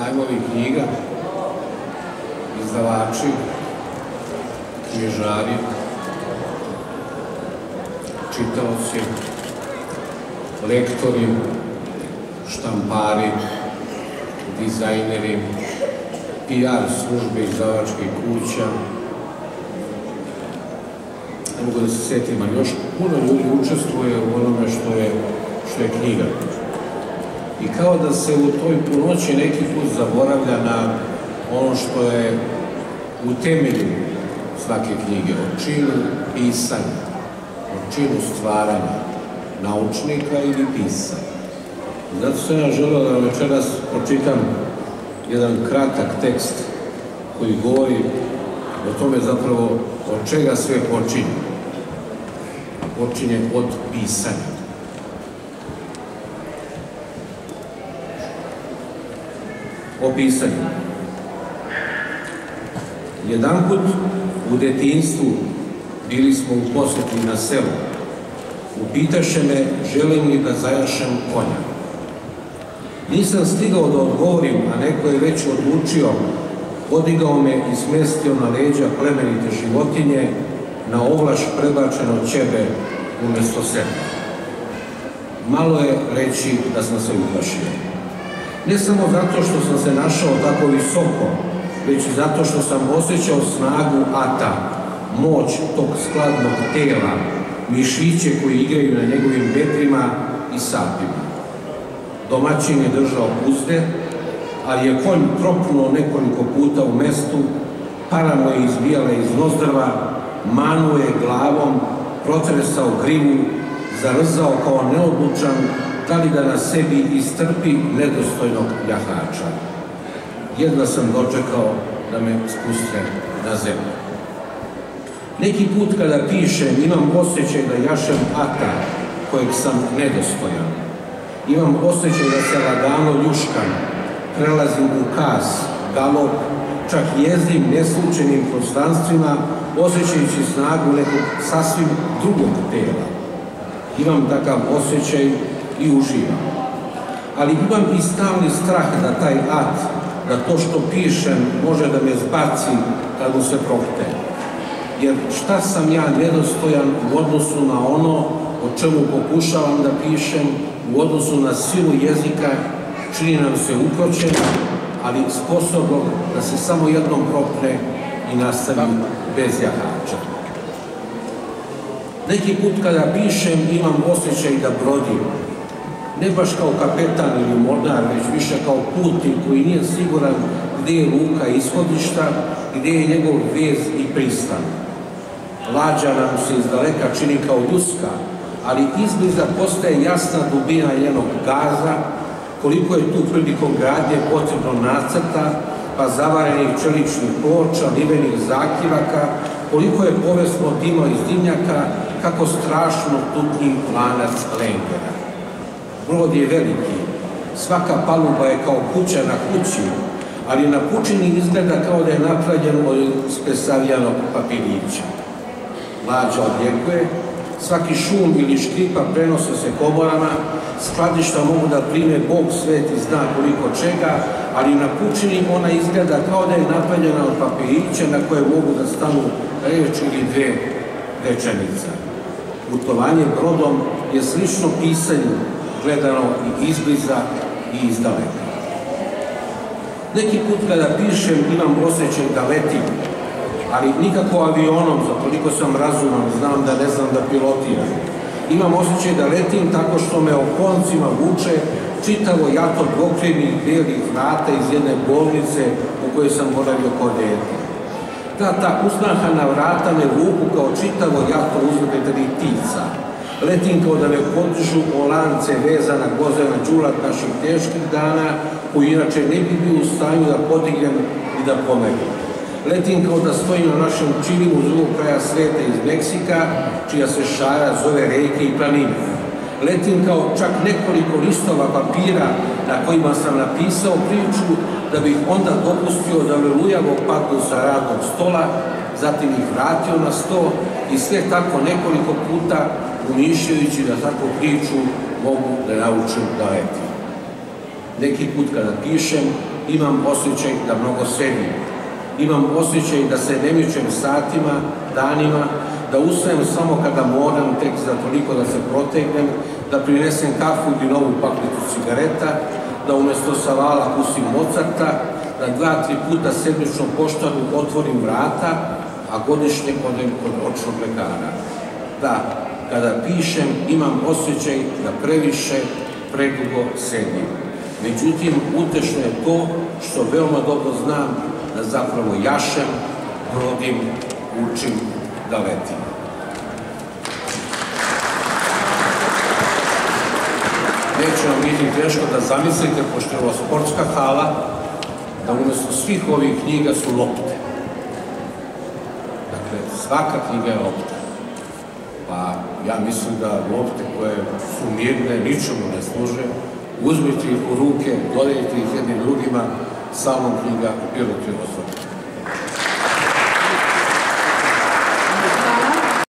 sajmovi knjiga, izdavači, knjižari, čitaoci, lektori, štampari, dizajneri, PR službe izdavačkih kuća, ne mogu da se sjetim, ali još puno ljudi učestvuje u onome što je, što je knjiga. I kao da se u toj punoći neki put zaboravlja na ono što je u temelju svake knjige, o činu pisanja, o činu stvaranja naučnika ili pisanja. Zato sam ja želeo da večeras pročitam jedan kratak tekst koji govori o tome zapravo od čega sve počinje. Počinje od pisanja. O pisanju. Jedanput u detinstvu bili smo u posjeti na selu. Upitaše me želim li da zajašem konja. Nisam stigao da odgovorim, a neko je već odlučio, podigao me i smestio na leđa plemenite životinje, na ovlaš prebačeno čebe umjesto sebe. Malo je reći da sam se uplašio. Ne samo zato što sam se našao tako visoko, već zato što sam osjećao snagu ata, moć tog skladnog tela, mišiće koji igraju na njegovim vetrima i sapima. Domaćin je držao puste, ali je konj tropnuo nekoliko puta u mestu, para je izbijala iz nozdrva, manuo je glavom, protresao grivu, zarzao kao neodlučan, da li da na sebi istrpi nedostojnog jahača. Jedna sam dočekao da me spuste na zemlju. Neki put kada pišem imam osjećaj da jašem ata kojeg sam nedostojan. Imam osjećaj da se lagano ljuškam, prelazim u kas, galop, čak jezdim neslučenim prostranstvima, osjećajući snagu nekog sasvim drugog tela. Imam takav osjećaj i uživam. Ali imam i stalni strah da taj at, da to što pišem može da me zbaci kad mu se prohte. Jer šta sam ja nedostojan u odnosu na ono o čemu pokušavam da pišem, u odnosu na silu jezika, čini nam se ukročen, ali sposobno da se samo jednom propne i nastavi bez jahača. Neki put kada pišem imam osjećaj da brodim, ne baš kao kapetan ili mornar, već više kao putnik koji nije siguran gdje je luka ishodišta, gdje je njegov vez i pristan. Lađa nam se iz daleka čini kao ljuska, ali izbliza postaje jasna dubina njenog gaza, koliko je tu prilikom gradnje potrebno nacrta, pa zavarenih čeličnih ploča, livenih zakivaka, koliko je povesno dima iz dimnjaka, kako strašno tutnji lanac lengera. Brod je veliki, svaka paluba je kao kuća na kući, ali na pučini izgleda kao da je napravljen od spesavijanog papirića. Lađa odjekuje, svaki šum ili škripa prenose se komorama, skladišta mogu da prime Bog sveti zna koliko čega, ali na pučini ona izgleda kao da je napravljena od papirića na koje mogu da stanu reč ili dve rečenica. Putovanje brodom je slično pisanju gledano i izbliza i izdaleka. Neki put kada pišem imam osjećaj da letim, ali nikako avionom, za koliko sam razuman, znam da ne znam da pilotiram. Imam osjećaj da letim tako što me o koncima vuče čitavo jato dvokrivnih bijelih vrata iz jedne bolnice u kojoj sam boravio kod djete. Ta, ta uznahana vrata me vuku kao čitavo jato uzlepetnih tica. Letim kao da me podižu o lance vezana gozena džulat naših teških dana, koji inače ne bi bio u stanju da podignem i da pomerim. Letim kao da stojim na našem čilimu drugog kraja sveta iz Meksika, čija se šara zove reke i planine. Letim kao čak nekoliko listova papira na kojima sam napisao priču, da bih onda dopustio da lujavo padnu sa radnog stola, zatim ih vratio na sto i sve tako nekoliko puta umišljajući da takvu priču mogu da naučim da letim. Neki put kada pišem, imam osjećaj da mnogo sedim. Imam osjećaj da se ne mičem satima, danima, da ustajem samo kada moram, tek za toliko da se protegnem, da prinesem kafu ili novu paklicu cigareta, da umjesto savala pusim Mozarta, da dva, tri puta sedmičnom poštaru otvorim vrata, a godišnje odem kod očnog lekara. Da, kada pišem imam osjećaj da previše, predugo sedim. Međutim, utešno je to što veoma dobro znam da zapravo jašem, brodim, učim da letim. Neće vam biti teško da zamislite, pošto je ovo sportska hala, da umjesto svih ovih knjiga su lopte. Dakle, svaka knjiga je lopta. Pa ja mislim da lopte koje su mirne, ničemu ne služe, uzmite ih u ruke, dodajte ih jednim drugima, samom knjiga u piloti